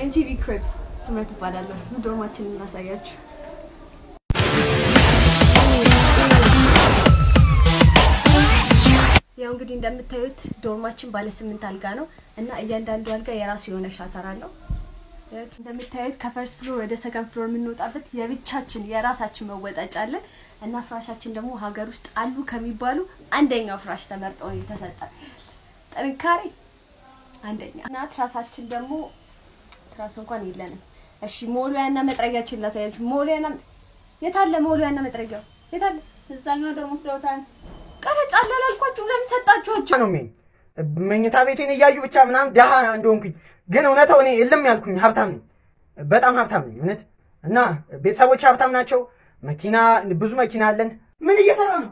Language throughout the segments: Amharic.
MTV Cribs ስምረት እባላለሁ። ዶርማችንን እናሳያችሁ። ያው እንግዲህ እንደምታዩት ዶርማችን ባለ ስምንት አልጋ ነው እና እያንዳንዱ አልጋ የራሱ የሆነ shutter አለው። እንደምታዩት ከ first floor ወደ second floor የምንወጣበት የብቻችን የራሳችን መወጣጫ አለ እና ፍራሻችን ደግሞ ሀገር ውስጥ አሉ ከሚባሉ አንደኛው ፍራሽ ተመርጦ ነው የተሰጠ። ጥንካሬ አንደኛ እና ትራሳችን ደግሞ ትራስ እንኳን የለንም። እሺ ሞሉያና መጥረጊያችን ላሳያችሁ። ሞሉያና የታለ? ሞሉያና መጥረጊያው የታለ? እዛኛው ደግሞ ወስደውታል። ቀረጻ አላልኳችሁ? ለምን ሰጣችኋቸው? ነው ሜን መኝታ ቤቴን እያዩ ብቻ ምናምን ደሃ እንደሆንኩኝ ግን እውነታው እኔ የለም ያልኩኝ ሀብታም ነኝ፣ በጣም ሀብታም ነኝ እውነት። እና ቤተሰቦች ሀብታም ናቸው፣ መኪና ብዙ መኪና አለን። ምን እየሰራ ነው?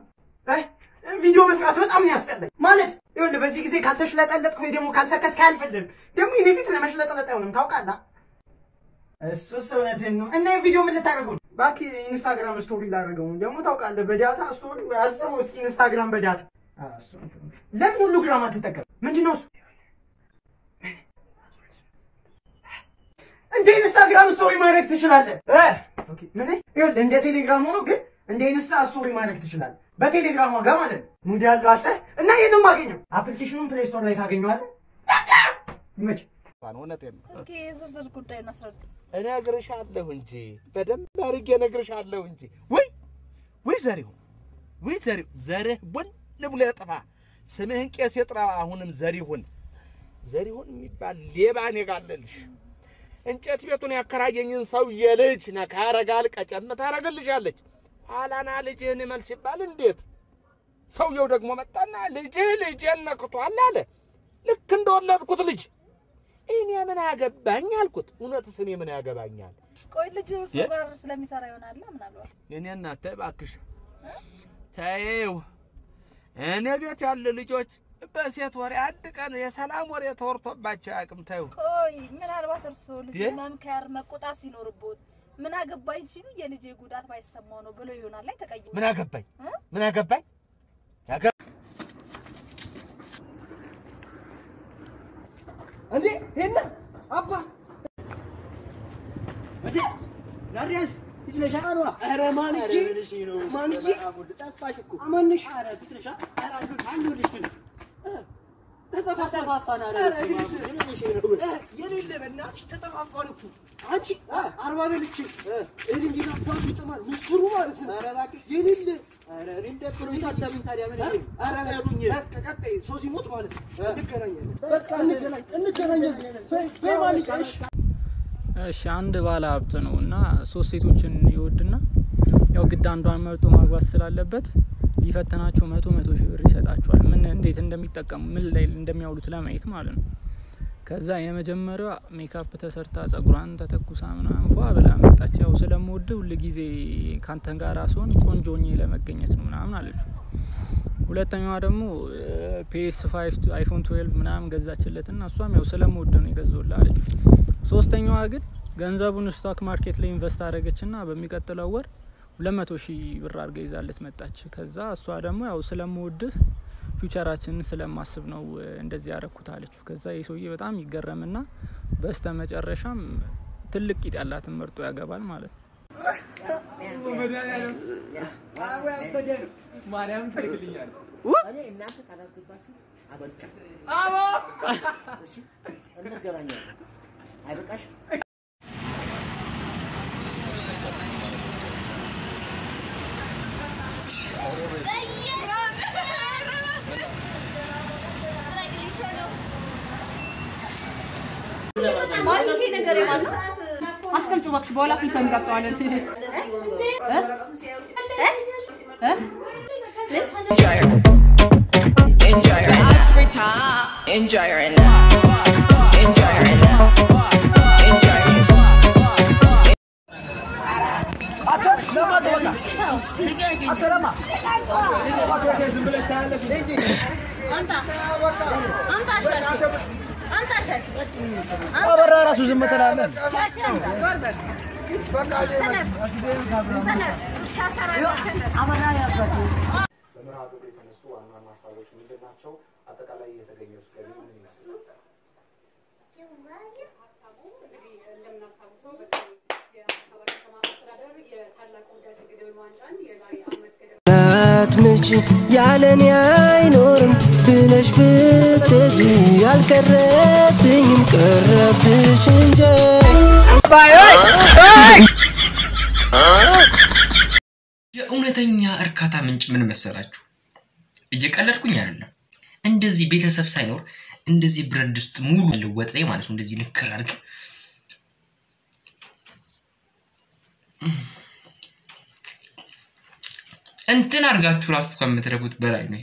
ቪዲዮ መስራት በጣም ነው ያስጠላኝ። ማለት ይኸውልህ በዚህ ጊዜ ካልተሽለጠለጥክ ወይ ደግሞ ካልሰከስክ አያልፍልህም። ደግሞ የኔ ፊት ለመሽለጠለጥ አይሆንም ታውቃለህ። እሱስ እውነትህን ነው። እና ቪዲዮ ምን ልታደርገው ነው? እባክህ ኢንስታግራም story ላደርገው ነው። ደግሞ ታውቃለህ በ data story አስበው እስኪ ኢንስታግራም በ data ለምን ሁሉግራም አትጠቀም? ምንድን ነው እሱ? እንደ ኢንስታግራም story ማድረግ ትችላለህ። እ OK ምን ይኸውልህ እንደ ቴሌግራም ሆኖ ግን እንደ ኢንስታ story ማድረግ ትችላለህ። በቴሌግራም ዋጋ ማለት ነው። mood ያለው አለ እና ይሄንን ማገኘው አፕሊኬሽኑን Play Store ላይ ታገኘዋለህ። ይመች እውነቴን ነው። እስኪ የዝርዝር ጉዳይ እናስረዳ። እነግርሻለሁ እንጂ በደንብ አድርጌ እነግርሻለሁ እንጂ። ውይ ውይ ዘሪሁን ውይ ዘሪሁን ዘርህ ቡን ብሎ ያጠፋ ስምህን ቄስ የጥራ አሁንም ዘሪሁን ዘሪሁን የሚባል ሌባ እኔ ጋር አለልሽ። እንጨት ቤቱን ያከራየኝን ሰውዬ ልጅ ነካ ያረጋል፣ ቀጨም ታረግልሻለች። ኋላና ልጅህን ይመል ሲባል እንዴት ሰውየው ደግሞ መጣና ልጅህ ልጄን ነክቷል አለ። ልክ እንደወለድኩት ልጅ እኔ ምን አገባኝ አልኩት። እውነትስ እኔ ምን ያገባኛል? ቆይ ልጅ እርሱ ጋር ስለሚሰራ ይሆናል ምናልባት። የኔ እናት ተይ እባክሽ ተይው። እኔ ቤት ያሉ ልጆች በሴት ወሬ አንድ ቀን የሰላም ወሬ ተወርቶባቸው አያውቅም። ተይው። ቆይ ምናልባት እርሱ ልጅ መምከር መቆጣት ሲኖርቦት ምን አገባኝ ሲሉ የልጄ ጉዳት ባይሰማው ነው ብሎ ይሆናል። ላይ ተቀይሞ ምን አገባኝ? እ? ምን አገባኝ? እንዴ አባ! እንዴ ኧረ ማንዬ! ማንዬ! ጠፋሽ እኮ! አማንሽ ኧረ ይስለሻ ኧረ አንዱ አንዱ ልጅ ግን ተጠፋፋን አለ የሌለ በእናትሽ ተጠፋፋን እኮ። አንቺ አርባ በልቼ እህል አባቱ ይጥማል ምስሩ ማለት ነው። ኧረ እባክሽ የሌለ ኧረ እኔ እንደ ብሎ ይታደብኝ ታዲያ ምን ይሄ ኧረ ያሉኝ በቃ ቀጣይ ሰው ሲሞት ማለት ነው። እንገናኛለን። በቃ እንገናኝ እንገናኛለን። በይ ማንዬ እሺ አንድ ባለ ሀብት ነው እና ሶስት ሴቶችን ይወድና ያው ግድ አንዷን መርጦ ማግባት ስላለበት ሊፈተናቸው መቶ መቶ ሺህ ብር ይሰጣቸዋል። ምን እንዴት እንደሚጠቀሙ ምን ላይ እንደሚያውሉት ለማየት ማለት ነው። ከዛ የመጀመሪያዋ ሜካፕ ተሰርታ ጸጉሯን ተተኩሳ ምናምን ፏ ብላ መጣች። ያው ስለምወድህ ሁል ጊዜ ካንተ ጋር ስሆን ቆንጆ ሆኜ ለመገኘት ነው ምናምን አለችው። ሁለተኛዋ ደግሞ PS five iPhone twelve ምናምን ገዛችለት ና እሷም ያው ስለምወድህ ነው የገዛሁልህ አለችው። ሶስተኛዋ ግን ገንዘቡን stock market ላይ invest አደረገች ና በሚቀጥለው ወር ሁለት መቶ ሺህ ብር አድርጋ ይዛለት መጣች። ከዛ እሷ ደግሞ ያው ስለምወድህ ፊውቸራችንን ስለማስብ ነው እንደዚህ ያረኩት አለችው። ከዛ ይህ ሰውዬ በጣም ይገረምና በስተ መጨረሻም ትልቅ ቂጥ ያላትን መርጦ ያገባል ማለት ነው። ነገር የማለት አስቀምጩ እባክሽ፣ በኋላ ፍልተን her አበራ ራሱ ዝም ትላለህ። በመርሃ ግብሩ የተነሱ ዋና ሀሳቦች ምንድን ናቸው? አጠቃላይ የተገኘው ገቢ ምን ይመስላል? ያለኔ አይኖርም ብለሽ ብትሄጂ ያልቀረብኝም ቀረብሽ እንጂ የእውነተኛ እርካታ ምንጭ ምን መሰላችሁ? እየቀለድኩኝ አይደለም። እንደዚህ ቤተሰብ ሳይኖር እንደዚህ ብረት ድስት ሙሉ ያለው ወጥ ላይ ማለት ነው እንደዚህ ንክር አድርግ እንትን አድርጋችሁ ራሱ ከምትረጉት በላይ ነው።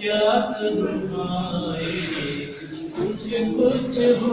क्या करूँ कुछ कुछ हो